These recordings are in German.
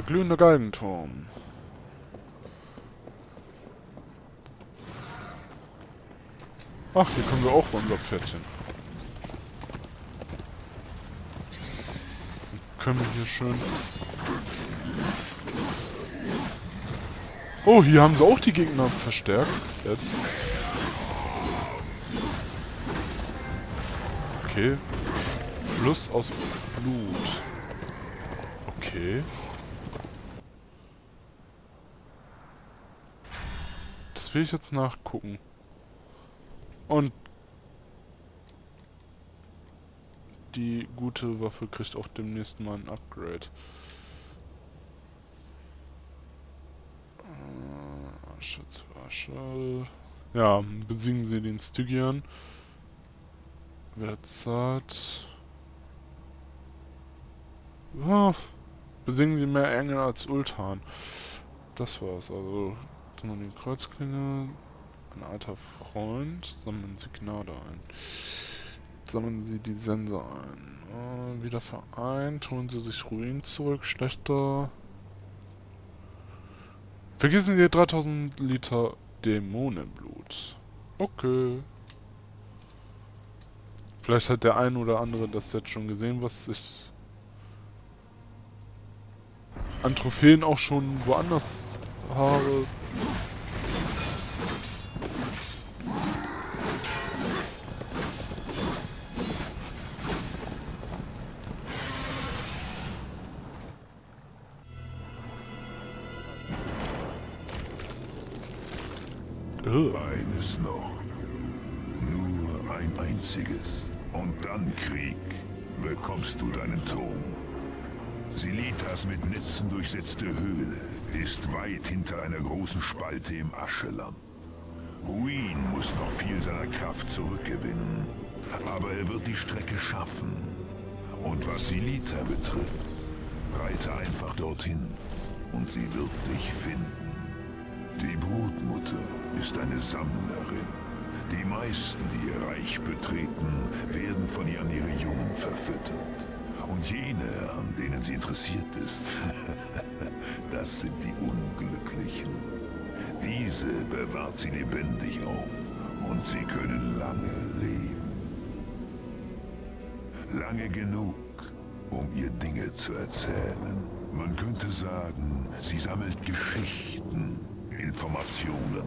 Der glühende Galgenturm. Ach, hier können wir auch unser Pferdchen. können wir hier schön... Oh, hier haben sie auch die Gegner verstärkt. Jetzt. Okay. Fluss aus Blut. Okay. Das will ich jetzt nachgucken. Und die gute Waffe kriegt auch demnächst mal ein Upgrade. Äh, Asche zu Asche. Ja, besiegen sie den Stygian. Wer zahlt? Oh, besiegen sie mehr Engel als Ultan. Das war's. Also, dann den Kreuzklinge. Ein alter Freund. Sammeln Signale ein sammeln Sie die Sense ein. Äh, wieder vereint, holen Sie sich Ruin zurück, schlechter. Vergessen Sie 3000 Liter Dämonenblut. Okay. Vielleicht hat der ein oder andere das jetzt schon gesehen, was ich an Trophäen auch schon woanders habe. Eines noch. Nur ein einziges. Und dann Krieg. Bekommst du deinen Thron. Silitas mit Netzen durchsetzte Höhle ist weit hinter einer großen Spalte im Ascheland. Ruin muss noch viel seiner Kraft zurückgewinnen, aber er wird die Strecke schaffen. Und was Silita betrifft, reite einfach dorthin und sie wird dich finden. Die Brutmutter ist eine Sammlerin. Die meisten, die ihr Reich betreten, werden von ihr an ihre Jungen verfüttert. Und jene, an denen sie interessiert ist, das sind die Unglücklichen. Diese bewahrt sie lebendig auf und sie können lange leben. Lange genug, um ihr Dinge zu erzählen. Man könnte sagen, sie sammelt Geschichten Informationen.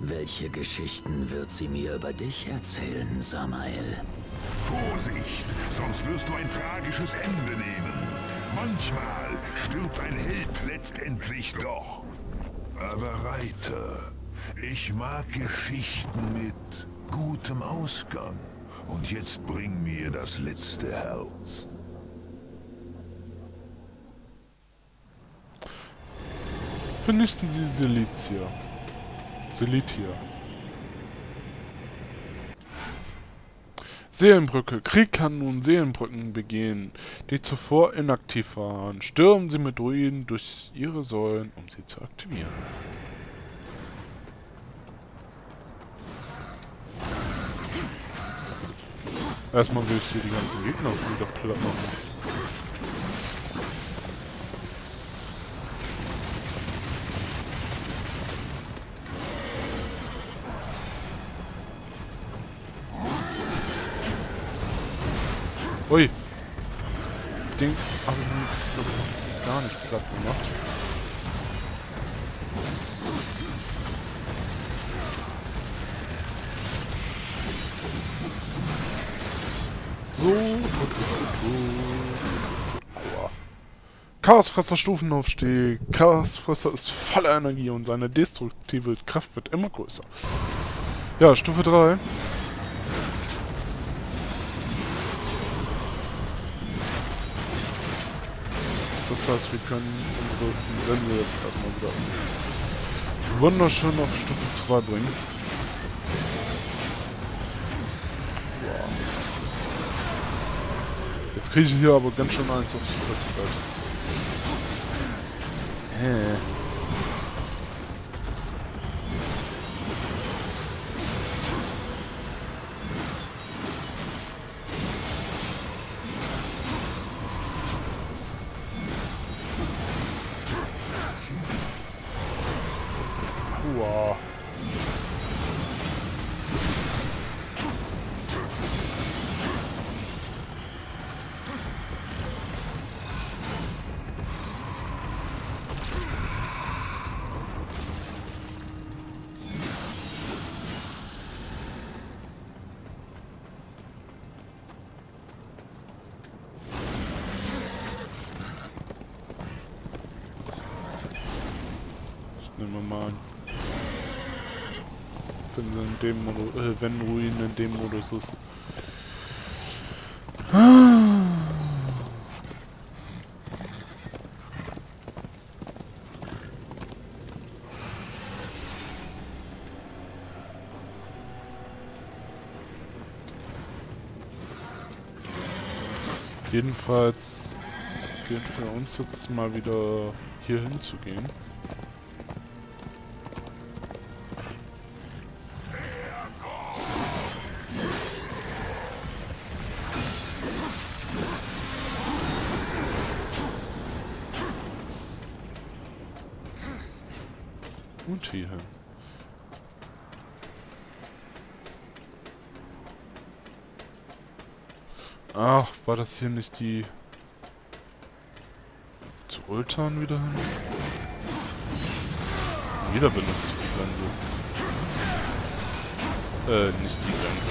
Welche Geschichten wird sie mir über dich erzählen, Samael? Vorsicht, sonst wirst du ein tragisches Ende nehmen. Manchmal stirbt ein Held letztendlich doch. Aber Reiter, ich mag Geschichten mit gutem Ausgang. Und jetzt bring mir das letzte Herz. Vernichten Sie Silitia. Silitia. Seelenbrücke. Krieg kann nun Seelenbrücken begehen, die zuvor inaktiv waren. Stürmen Sie mit Druiden durch ihre Säulen, um sie zu aktivieren. Erstmal will ich hier die ganzen Gegner wieder platt machen. Ui. Ding habe ich gar nicht platt gemacht. So. Aua. Chaosfresser Stufenaufstieg. Chaosfresser ist voller Energie und seine destruktive Kraft wird immer größer. Ja, Stufe 3. Das heißt, wir können unsere Sense jetzt erstmal wieder wunderschön auf Stufe 2 bringen. Jetzt kriege ich hier aber ganz schön eins aufs Fressbrett. Hä? Uah. An. Wenn, in dem Modus, äh, wenn Ruin in dem Modus ist. Jedenfalls gilt für uns jetzt mal wieder hier hinzugehen. Und hier. Ach, war das hier nicht die... Zu Ultan wieder hin? Jeder benutzt die Sense. Äh, nicht die Sense.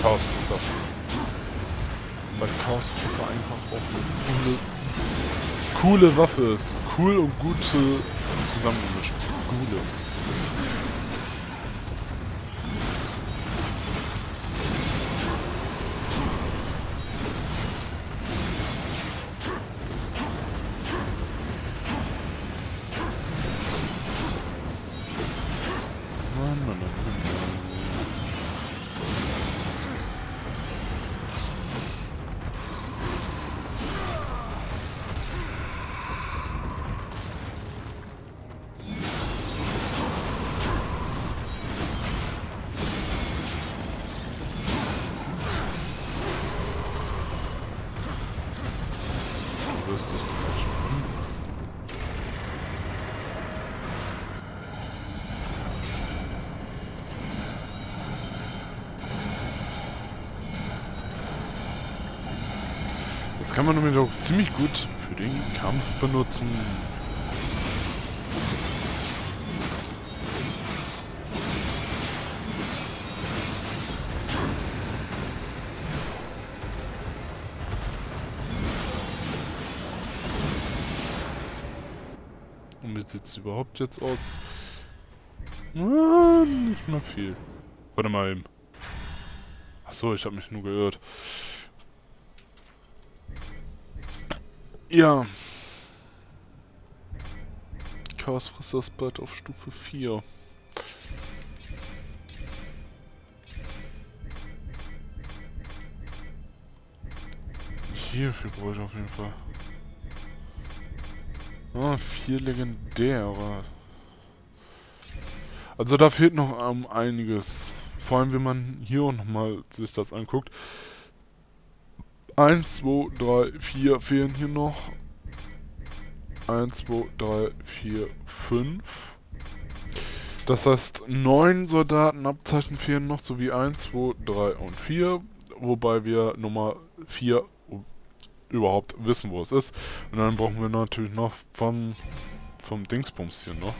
Chaosfresser. Weil Chaosfresser einfach auch eine coole, coole Waffe ist. Cool und gut zu, zusammengemischt. escudo. Jetzt kann man nämlich auch ziemlich gut für den Kampf benutzen. Und wie sieht es überhaupt jetzt aus? Ah, nicht mehr viel. Warte mal eben. Achso, ich habe mich nur geirrt. Ja. Chaosfresser ist bald auf Stufe 4. Hierfür brauche ich auf jeden Fall. Ah, vier legendäre. Also da fehlt noch ähm, einiges. Vor allem, wenn man hier auch nochmal sich das anguckt. 1, 2, 3, 4 fehlen hier noch. 1, 2, 3, 4, 5. Das heißt, 9 Soldatenabzeichen fehlen noch, sowie 1, 2, 3 und 4. Wobei wir Nummer 4 überhaupt wissen, wo es ist. Und dann brauchen wir natürlich noch vom, vom Dingsbums hier noch.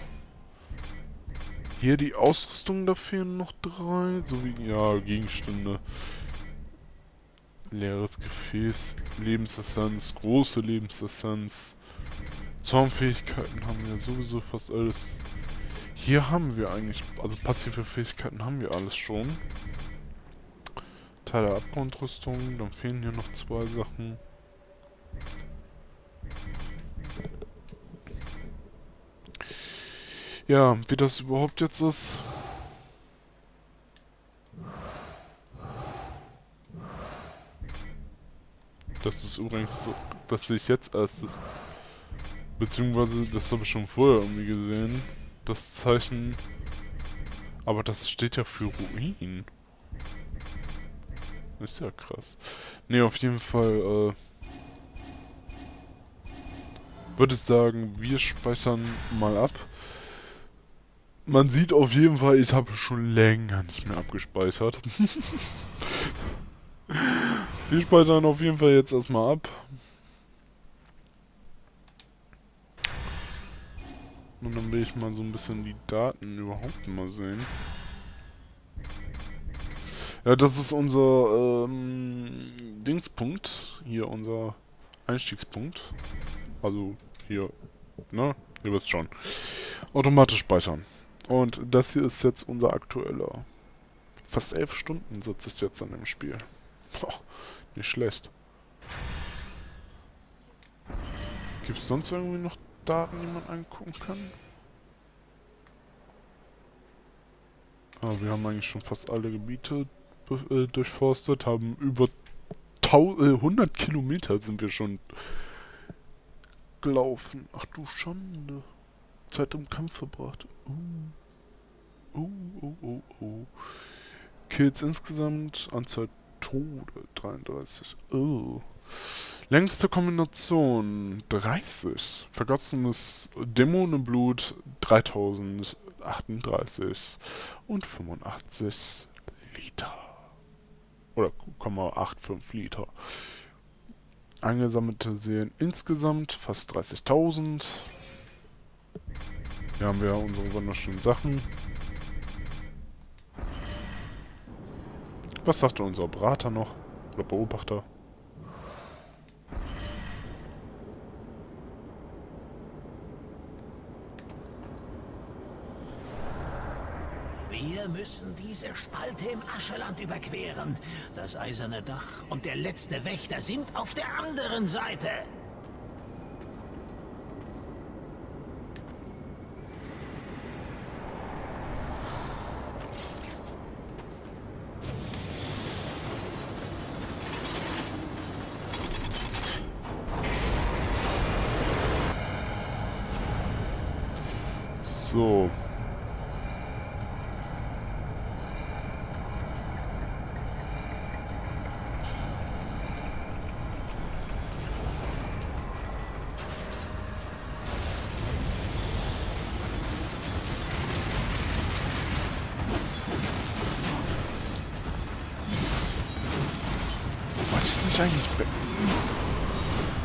Hier die Ausrüstung, da fehlen noch drei. Sowie, ja, Gegenstände. Leeres Gefäß, Lebensessenz, große Lebensessenz. Zornfähigkeiten haben wir sowieso fast alles. Hier haben wir eigentlich, also passive Fähigkeiten haben wir alles schon. Teil der Abgrundrüstung, dann fehlen hier noch zwei Sachen. Ja, wie das überhaupt jetzt ist. Das ist übrigens so, das sehe ich jetzt erst. Das, beziehungsweise, das habe ich schon vorher irgendwie gesehen. Das Zeichen. Aber das steht ja für Ruin. Ist ja krass. Ne, auf jeden Fall, äh, würde ich sagen, wir speichern mal ab. man sieht auf jeden Fall, ich habe schon länger nicht mehr abgespeichert. Wir speichern auf jeden Fall jetzt erstmal ab. Und dann will ich mal so ein bisschen die Daten überhaupt mal sehen. Ja, das ist unser ähm, Dingspunkt. Hier unser Einstiegspunkt. Also hier, ne? Ihr wisst schon. Automatisch speichern. Und das hier ist jetzt unser aktueller. Fast elf Stunden sitze ich jetzt an dem Spiel. Boah, nicht schlecht. Gibt es sonst irgendwie noch Daten, die man angucken kann? Ah, wir haben eigentlich schon fast alle Gebiete äh, durchforstet, haben über äh, 100 Kilometer sind wir schon gelaufen. Ach du Schande. Zeit im Kampf verbracht. Uh. Uh, uh, uh, uh. Kills insgesamt, Anzahl Tode 33. Oh. Längste Kombination 30. Vergossenes Dämonenblut 3038 und 85 Liter. Oder 0,85 Liter. Eingesammelte Seelen insgesamt fast 30.000. Hier haben wir unsere wunderschönen Sachen. Was sagte unser Berater noch? Oder Beobachter? Wir müssen diese Spalte im Ascheland überqueren. Das eiserne Dach und der letzte Wächter sind auf der anderen Seite. So.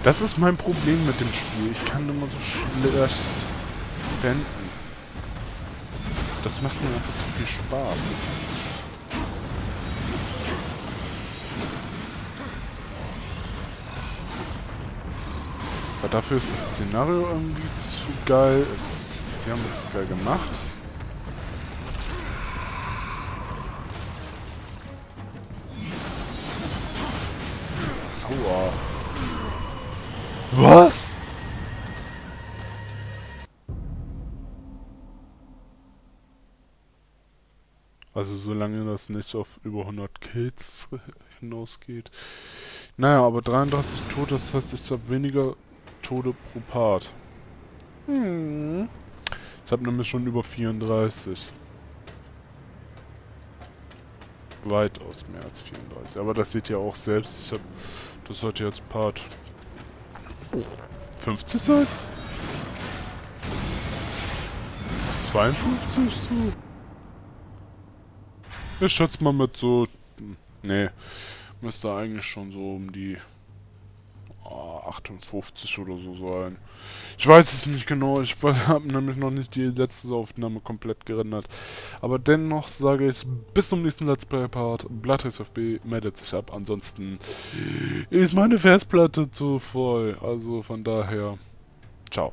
Das ist mein Problem mit dem Spiel. Ich kann immer so schlecht wenden. Das macht mir einfach zu viel Spaß. Aber dafür ist das Szenario irgendwie zu geil. Es, sie haben das geil gemacht. Aua. Was? Solange das nicht auf über 100 Kills hinausgeht. Naja, aber 33 Tote, das heißt, ich habe weniger Tode pro Part. Hm. Ich habe nämlich schon über 34. Weitaus mehr als 34. Aber das seht ihr auch selbst. Ich habe das sollte jetzt Part 50 sein? 52 so? Ich schätze mal mit so... Nee. Müsste eigentlich schon so um die... Oh, 58 oder so sein. Ich weiß es nicht genau. Ich habe nämlich noch nicht die letzte Aufnahme komplett gerendert. Aber dennoch sage ich bis zum nächsten Let's Play Part. Bloodtrace FB meldet sich ab. Ansonsten ist meine Festplatte zu voll. Also von daher... Ciao.